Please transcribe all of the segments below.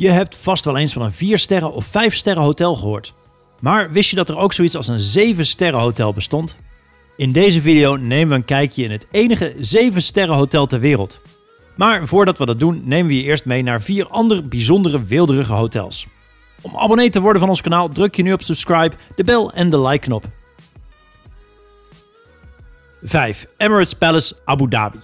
Je hebt vast wel eens van een 4 sterren of 5 sterren hotel gehoord. Maar wist je dat er ook zoiets als een 7 sterren hotel bestond? In deze video nemen we een kijkje in het enige 7 sterren hotel ter wereld. Maar voordat we dat doen, nemen we je eerst mee naar vier andere bijzondere weelderige hotels. Om abonnee te worden van ons kanaal druk je nu op subscribe, de bel en de like knop. 5. Emirates Palace Abu Dhabi.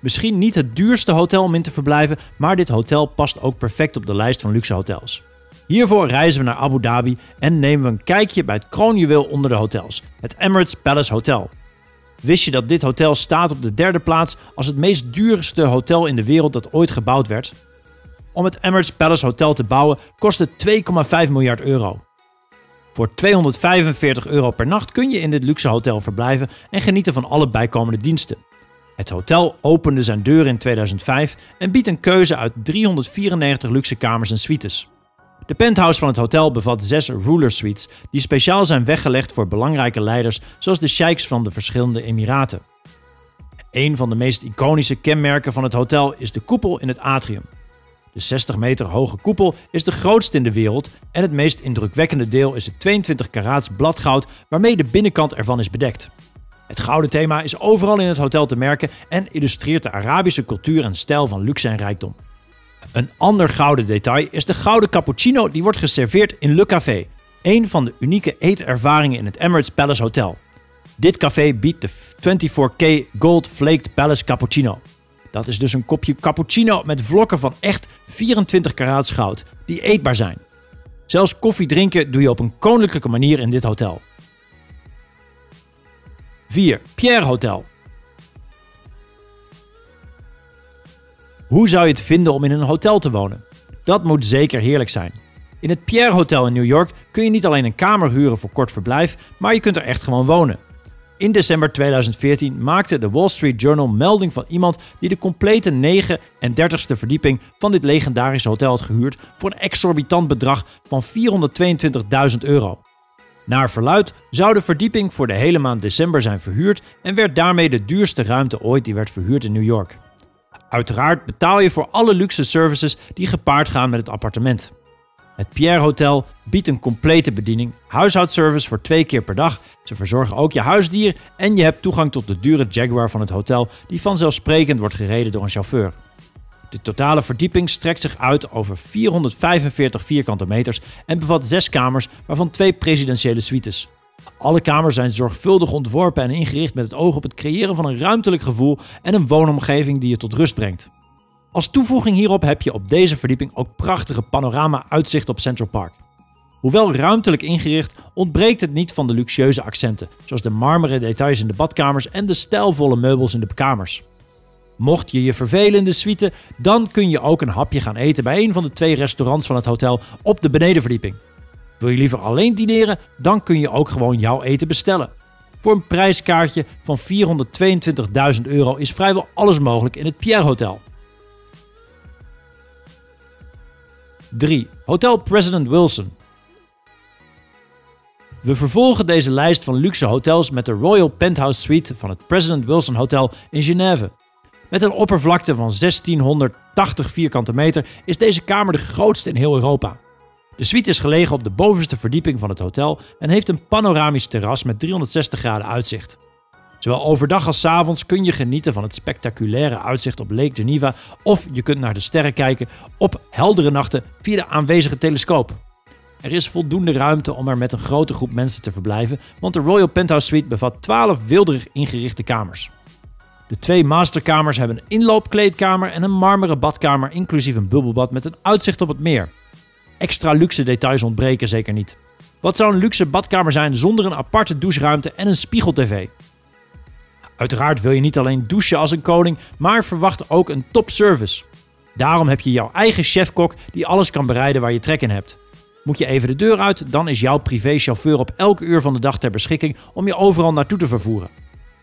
Misschien niet het duurste hotel om in te verblijven, maar dit hotel past ook perfect op de lijst van luxe hotels. Hiervoor reizen we naar Abu Dhabi en nemen we een kijkje bij het kroonjuweel onder de hotels, het Emirates Palace Hotel. Wist je dat dit hotel staat op de derde plaats als het meest duurste hotel in de wereld dat ooit gebouwd werd? Om het Emirates Palace Hotel te bouwen kostte 2,5 miljard euro. Voor 245 euro per nacht kun je in dit luxe hotel verblijven en genieten van alle bijkomende diensten. Het hotel opende zijn deuren in 2005 en biedt een keuze uit 394 luxe kamers en suites. De penthouse van het hotel bevat zes ruler suites die speciaal zijn weggelegd voor belangrijke leiders zoals de sheiks van de verschillende emiraten. Een van de meest iconische kenmerken van het hotel is de koepel in het atrium. De 60 meter hoge koepel is de grootste in de wereld en het meest indrukwekkende deel is het 22 karaats bladgoud waarmee de binnenkant ervan is bedekt. Het gouden thema is overal in het hotel te merken en illustreert de Arabische cultuur en stijl van luxe en rijkdom. Een ander gouden detail is de gouden cappuccino die wordt geserveerd in Le Café, een van de unieke eetervaringen in het Emirates Palace Hotel. Dit café biedt de 24K Gold Flaked Palace Cappuccino. Dat is dus een kopje cappuccino met vlokken van echt 24 karaats goud, die eetbaar zijn. Zelfs koffie drinken doe je op een koninklijke manier in dit hotel. 4. Pierre Hotel. Hoe zou je het vinden om in een hotel te wonen? Dat moet zeker heerlijk zijn. In het Pierre Hotel in New York kun je niet alleen een kamer huren voor kort verblijf, maar je kunt er echt gewoon wonen. In december 2014 maakte de Wall Street Journal melding van iemand die de complete 39ste verdieping van dit legendarische hotel had gehuurd voor een exorbitant bedrag van 422.000 euro. Naar verluid zou de verdieping voor de hele maand december zijn verhuurd en werd daarmee de duurste ruimte ooit die werd verhuurd in New York. Uiteraard betaal je voor alle luxe services die gepaard gaan met het appartement. Het Pierre Hotel biedt een complete bediening, huishoudservice voor twee keer per dag. Ze verzorgen ook je huisdier en je hebt toegang tot de dure Jaguar van het hotel, die vanzelfsprekend wordt gereden door een chauffeur. De totale verdieping strekt zich uit over 445 vierkante meters en bevat zes kamers, waarvan twee presidentiële suites. Alle kamers zijn zorgvuldig ontworpen en ingericht met het oog op het creëren van een ruimtelijk gevoel en een woonomgeving die je tot rust brengt. Als toevoeging hierop heb je op deze verdieping ook prachtige panorama-uitzicht op Central Park. Hoewel ruimtelijk ingericht, ontbreekt het niet van de luxueuze accenten, zoals de marmeren details in de badkamers en de stijlvolle meubels in de kamers. Mocht je je vervelen in de suite, dan kun je ook een hapje gaan eten bij een van de twee restaurants van het hotel op de benedenverdieping. Wil je liever alleen dineren, dan kun je ook gewoon jouw eten bestellen. Voor een prijskaartje van 422.000 euro is vrijwel alles mogelijk in het Pierre Hotel. 3. Hotel President Wilson. We vervolgen deze lijst van luxe hotels met de Royal Penthouse Suite van het President Wilson Hotel in Genève. Met een oppervlakte van 1680 vierkante meter is deze kamer de grootste in heel Europa. De suite is gelegen op de bovenste verdieping van het hotel en heeft een panoramisch terras met 360 graden uitzicht. Zowel overdag als avonds kun je genieten van het spectaculaire uitzicht op Lake Geneva of je kunt naar de sterren kijken op heldere nachten via de aanwezige telescoop. Er is voldoende ruimte om er met een grote groep mensen te verblijven, want de Royal Penthouse Suite bevat 12 wilderig ingerichte kamers. De twee masterkamers hebben een inloopkleedkamer en een marmeren badkamer inclusief een bubbelbad met een uitzicht op het meer. Extra luxe details ontbreken zeker niet. Wat zou een luxe badkamer zijn zonder een aparte doucheruimte en een spiegeltv? Uiteraard wil je niet alleen douchen als een koning, maar verwacht ook een topservice. Daarom heb je jouw eigen chefkok die alles kan bereiden waar je trek in hebt. Moet je even de deur uit, dan is jouw privéchauffeur op elke uur van de dag ter beschikking om je overal naartoe te vervoeren.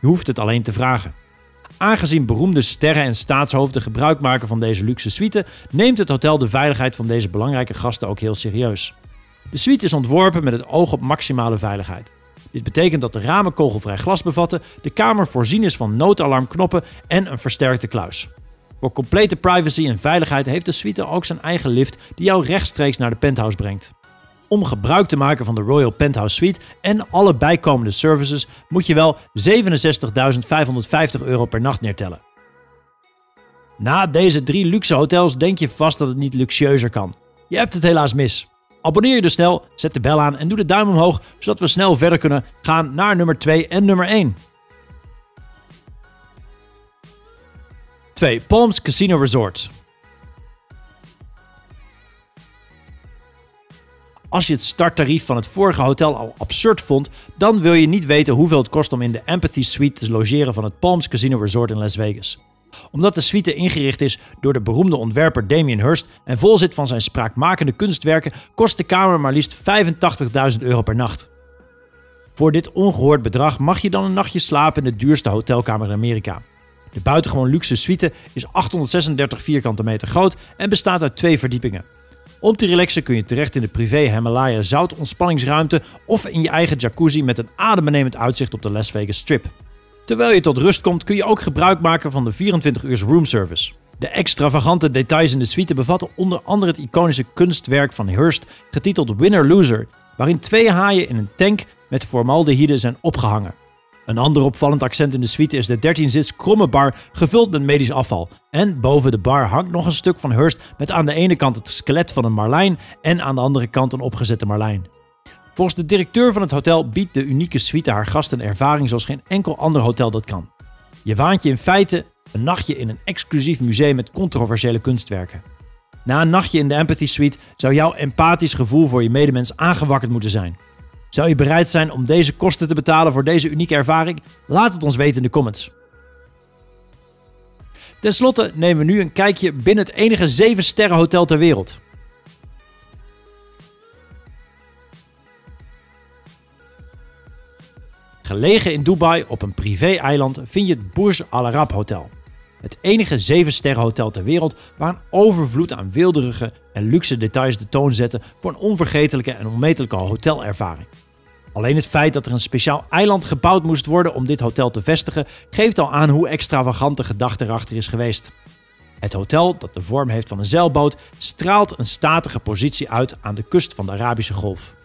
Je hoeft het alleen te vragen. Aangezien beroemde sterren en staatshoofden gebruik maken van deze luxe suite, neemt het hotel de veiligheid van deze belangrijke gasten ook heel serieus. De suite is ontworpen met het oog op maximale veiligheid. Dit betekent dat de ramen kogelvrij glas bevatten, de kamer voorzien is van noodalarmknoppen en een versterkte kluis. Voor complete privacy en veiligheid heeft de suite ook zijn eigen lift die jou rechtstreeks naar de penthouse brengt. Om gebruik te maken van de Royal Penthouse Suite en alle bijkomende services moet je wel 67.550 euro per nacht neertellen. Na deze drie luxe hotels denk je vast dat het niet luxueuzer kan. Je hebt het helaas mis. Abonneer je dus snel, zet de bel aan en doe de duim omhoog zodat we snel verder kunnen gaan naar nummer 2 en nummer 1. 2. Palms Casino Resort. Als je het starttarief van het vorige hotel al absurd vond, dan wil je niet weten hoeveel het kost om in de Empathy Suite te logeren van het Palms Casino Resort in Las Vegas. Omdat de suite ingericht is door de beroemde ontwerper Damien Hirst en vol zit van zijn spraakmakende kunstwerken, kost de kamer maar liefst 85.000 euro per nacht. Voor dit ongehoord bedrag mag je dan een nachtje slapen in de duurste hotelkamer in Amerika. De buitengewoon luxe suite is 836 vierkante meter groot en bestaat uit twee verdiepingen. Om te relaxen kun je terecht in de privé Himalaya zout ontspanningsruimte of in je eigen jacuzzi met een adembenemend uitzicht op de Las Vegas Strip. Terwijl je tot rust komt kun je ook gebruik maken van de 24 uur roomservice. De extravagante details in de suite bevatten onder andere het iconische kunstwerk van Hearst getiteld Winner Loser, waarin twee haaien in een tank met formaldehyde zijn opgehangen. Een ander opvallend accent in de suite is de 13-zits kromme bar gevuld met medisch afval. En boven de bar hangt nog een stuk van Hearst met aan de ene kant het skelet van een marlijn en aan de andere kant een opgezette marlijn. Volgens de directeur van het hotel biedt de unieke suite haar gasten ervaring zoals geen enkel ander hotel dat kan. Je waant je in feite een nachtje in een exclusief museum met controversiële kunstwerken. Na een nachtje in de Empathy Suite zou jouw empathisch gevoel voor je medemens aangewakkerd moeten zijn. Zou je bereid zijn om deze kosten te betalen voor deze unieke ervaring? Laat het ons weten in de comments. Ten slotte nemen we nu een kijkje binnen het enige 7 sterren hotel ter wereld. Gelegen in Dubai op een privé-eiland vind je het Burj Al Arab Hotel. Het enige 7 sterren hotel ter wereld waar een overvloed aan weelderige en luxe details de toon zetten voor een onvergetelijke en onmetelijke hotelervaring. Alleen het feit dat er een speciaal eiland gebouwd moest worden om dit hotel te vestigen, geeft al aan hoe extravagant de gedachte erachter is geweest. Het hotel, dat de vorm heeft van een zeilboot, straalt een statige positie uit aan de kust van de Arabische Golf.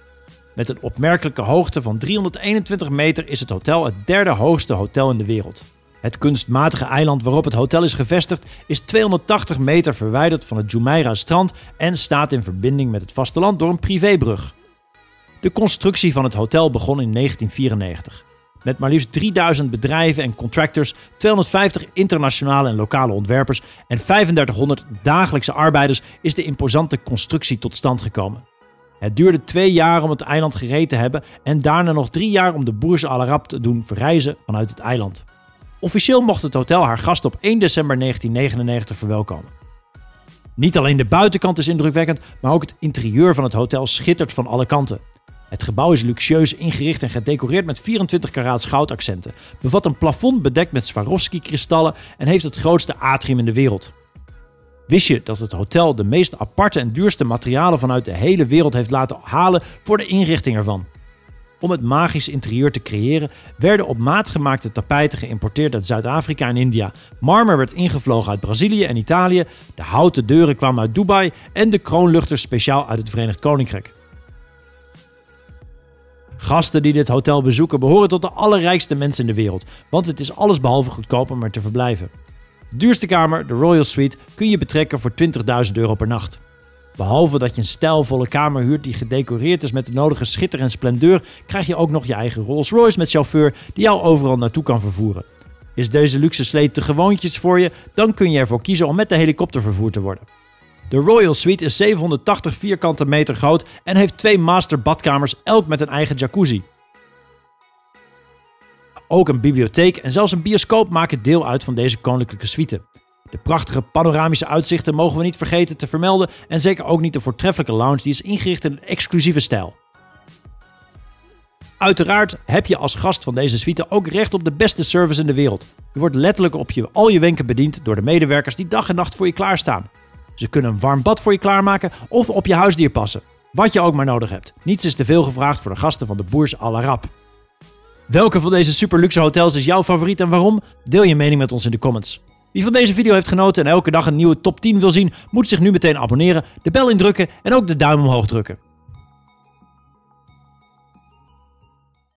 Met een opmerkelijke hoogte van 321 meter is het hotel het derde hoogste hotel in de wereld. Het kunstmatige eiland waarop het hotel is gevestigd is 280 meter verwijderd van het Jumeirah strand en staat in verbinding met het vasteland door een privébrug. De constructie van het hotel begon in 1994. Met maar liefst 3000 bedrijven en contractors, 250 internationale en lokale ontwerpers en 3500 dagelijkse arbeiders is de imposante constructie tot stand gekomen. Het duurde twee jaar om het eiland gereed te hebben en daarna nog drie jaar om de Burj Al Arab te doen verrijzen vanuit het eiland. Officieel mocht het hotel haar gast op 1 december 1999 verwelkomen. Niet alleen de buitenkant is indrukwekkend, maar ook het interieur van het hotel schittert van alle kanten. Het gebouw is luxueus ingericht en gedecoreerd met 24 karaats goudaccenten, bevat een plafond bedekt met Swarovski-kristallen en heeft het grootste atrium in de wereld. Wist je dat het hotel de meest aparte en duurste materialen vanuit de hele wereld heeft laten halen voor de inrichting ervan? Om het magisch interieur te creëren werden op maat gemaakte tapijten geïmporteerd uit Zuid-Afrika en India. Marmer werd ingevlogen uit Brazilië en Italië, de houten deuren kwamen uit Dubai en de kroonluchters speciaal uit het Verenigd Koninkrijk. Gasten die dit hotel bezoeken behoren tot de allerrijkste mensen in de wereld, want het is allesbehalve goedkoop om er te verblijven. De duurste kamer, de Royal Suite, kun je betrekken voor 20.000 euro per nacht. Behalve dat je een stijlvolle kamer huurt die gedecoreerd is met de nodige schitter en splendeur, krijg je ook nog je eigen Rolls Royce met chauffeur die jou overal naartoe kan vervoeren. Is deze luxe sleet te gewoontjes voor je, dan kun je ervoor kiezen om met de helikopter vervoerd te worden. De Royal Suite is 780 vierkante meter groot en heeft twee master badkamers, elk met een eigen jacuzzi. Ook een bibliotheek en zelfs een bioscoop maken deel uit van deze koninklijke suite. De prachtige panoramische uitzichten mogen we niet vergeten te vermelden en zeker ook niet de voortreffelijke lounge die is ingericht in een exclusieve stijl. Uiteraard heb je als gast van deze suite ook recht op de beste service in de wereld. Je wordt letterlijk op je, al je wenken bediend door de medewerkers die dag en nacht voor je klaarstaan. Ze kunnen een warm bad voor je klaarmaken of op je huisdier passen. Wat je ook maar nodig hebt. Niets is te veel gevraagd voor de gasten van de Boers Al Arab. Welke van deze super luxe hotels is jouw favoriet en waarom? Deel je mening met ons in de comments. Wie van deze video heeft genoten en elke dag een nieuwe top 10 wil zien, moet zich nu meteen abonneren, de bel indrukken en ook de duim omhoog drukken.